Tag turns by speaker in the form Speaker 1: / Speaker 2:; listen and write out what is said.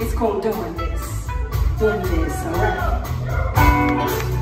Speaker 1: It's called doing this. Doing this, all right?